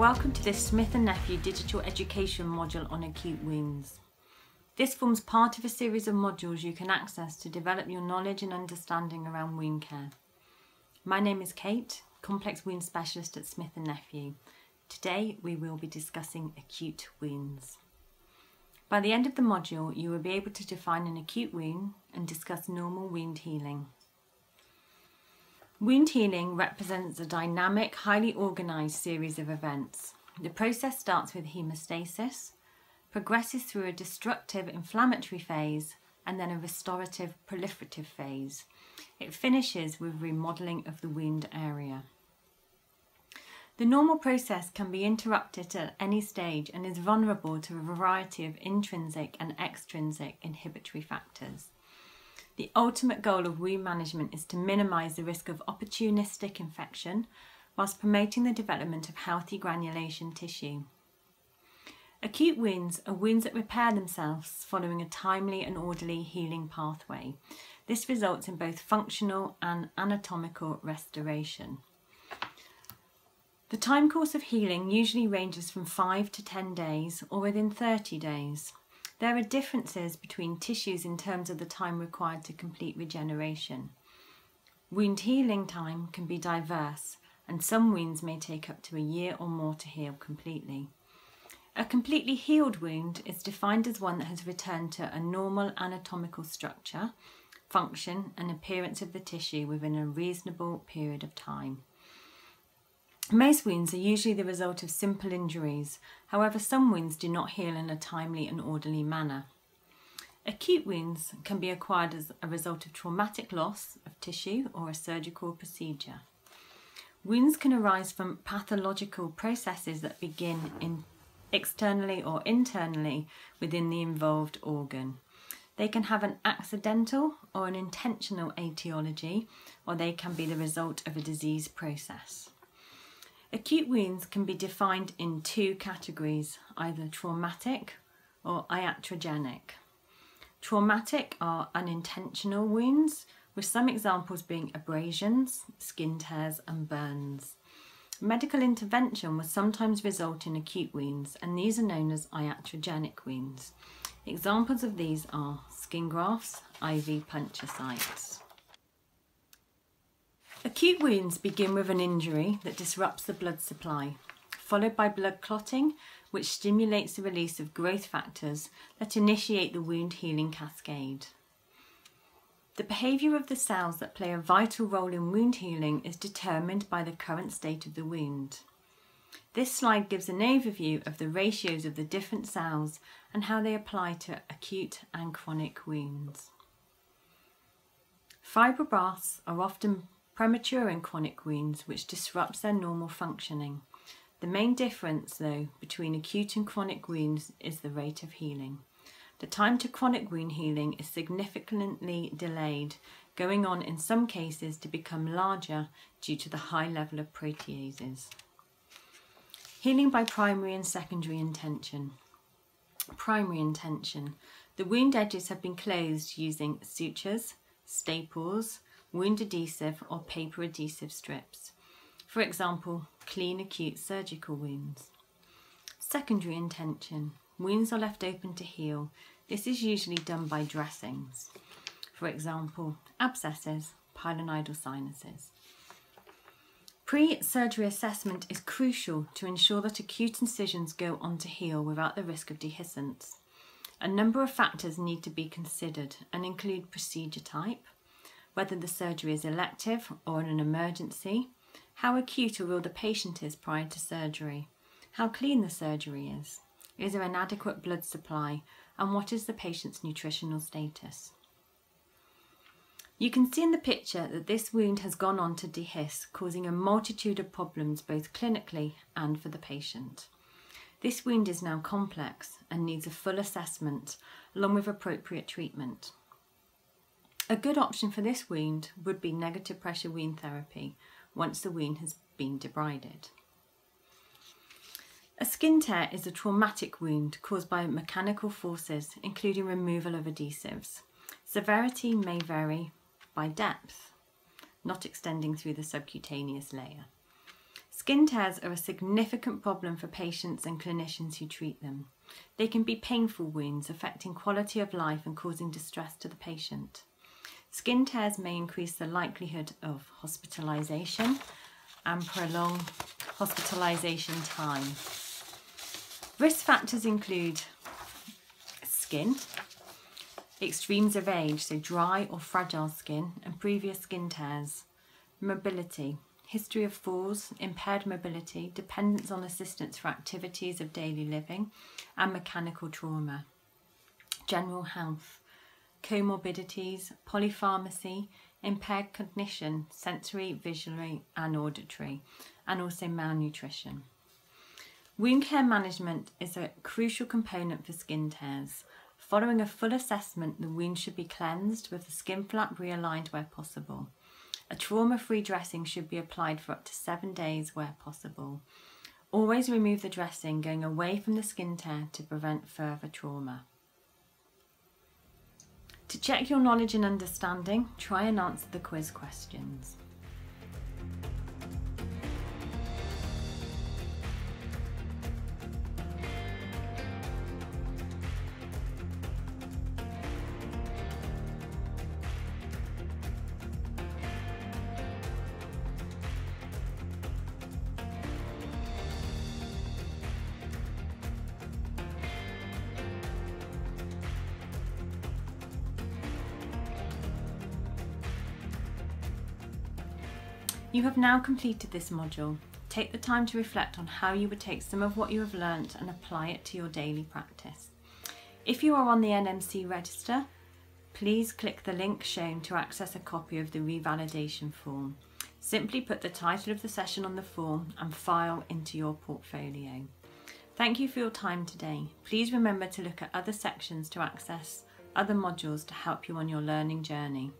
Welcome to this Smith & Nephew digital education module on acute wounds. This forms part of a series of modules you can access to develop your knowledge and understanding around wound care. My name is Kate, complex wound specialist at Smith & Nephew. Today we will be discussing acute wounds. By the end of the module, you will be able to define an acute wound and discuss normal wound healing. Wound healing represents a dynamic, highly organised series of events. The process starts with hemostasis, progresses through a destructive inflammatory phase, and then a restorative proliferative phase. It finishes with remodelling of the wound area. The normal process can be interrupted at any stage and is vulnerable to a variety of intrinsic and extrinsic inhibitory factors. The ultimate goal of wound management is to minimise the risk of opportunistic infection whilst promoting the development of healthy granulation tissue. Acute wounds are wounds that repair themselves following a timely and orderly healing pathway. This results in both functional and anatomical restoration. The time course of healing usually ranges from 5 to 10 days or within 30 days. There are differences between tissues in terms of the time required to complete regeneration. Wound healing time can be diverse, and some wounds may take up to a year or more to heal completely. A completely healed wound is defined as one that has returned to a normal anatomical structure, function, and appearance of the tissue within a reasonable period of time. Most wounds are usually the result of simple injuries, however some wounds do not heal in a timely and orderly manner. Acute wounds can be acquired as a result of traumatic loss of tissue or a surgical procedure. Wounds can arise from pathological processes that begin in externally or internally within the involved organ. They can have an accidental or an intentional etiology, or they can be the result of a disease process. Acute wounds can be defined in two categories, either traumatic or iatrogenic. Traumatic are unintentional wounds, with some examples being abrasions, skin tears and burns. Medical intervention will sometimes result in acute wounds and these are known as iatrogenic wounds. Examples of these are skin grafts, IV puncture sites. Acute wounds begin with an injury that disrupts the blood supply, followed by blood clotting, which stimulates the release of growth factors that initiate the wound healing cascade. The behaviour of the cells that play a vital role in wound healing is determined by the current state of the wound. This slide gives an overview of the ratios of the different cells and how they apply to acute and chronic wounds. Fibroblasts are often premature and chronic wounds which disrupts their normal functioning. The main difference, though, between acute and chronic wounds is the rate of healing. The time to chronic wound healing is significantly delayed, going on in some cases to become larger due to the high level of proteases. Healing by primary and secondary intention. Primary intention. The wound edges have been closed using sutures, staples, wound adhesive or paper adhesive strips. For example, clean acute surgical wounds. Secondary intention. Wounds are left open to heal. This is usually done by dressings. For example, abscesses, pilonidal sinuses. Pre-surgery assessment is crucial to ensure that acute incisions go on to heal without the risk of dehiscence. A number of factors need to be considered and include procedure type, whether the surgery is elective or in an emergency, how acute or ill the patient is prior to surgery, how clean the surgery is, is there an adequate blood supply, and what is the patient's nutritional status. You can see in the picture that this wound has gone on to dehisce, causing a multitude of problems both clinically and for the patient. This wound is now complex and needs a full assessment along with appropriate treatment. A good option for this wound would be negative pressure wound therapy once the wound has been debrided. A skin tear is a traumatic wound caused by mechanical forces, including removal of adhesives. Severity may vary by depth, not extending through the subcutaneous layer. Skin tears are a significant problem for patients and clinicians who treat them. They can be painful wounds affecting quality of life and causing distress to the patient. Skin tears may increase the likelihood of hospitalisation and prolong hospitalisation time. Risk factors include skin, extremes of age, so dry or fragile skin, and previous skin tears, mobility, history of falls, impaired mobility, dependence on assistance for activities of daily living, and mechanical trauma. General health, comorbidities, polypharmacy, impaired cognition, sensory, visual, and auditory, and also malnutrition. Wound care management is a crucial component for skin tears. Following a full assessment, the wound should be cleansed with the skin flap realigned where possible. A trauma-free dressing should be applied for up to seven days where possible. Always remove the dressing going away from the skin tear to prevent further trauma. To check your knowledge and understanding, try and answer the quiz questions. You have now completed this module. Take the time to reflect on how you would take some of what you have learnt and apply it to your daily practice. If you are on the NMC register, please click the link shown to access a copy of the revalidation form. Simply put the title of the session on the form and file into your portfolio. Thank you for your time today. Please remember to look at other sections to access other modules to help you on your learning journey.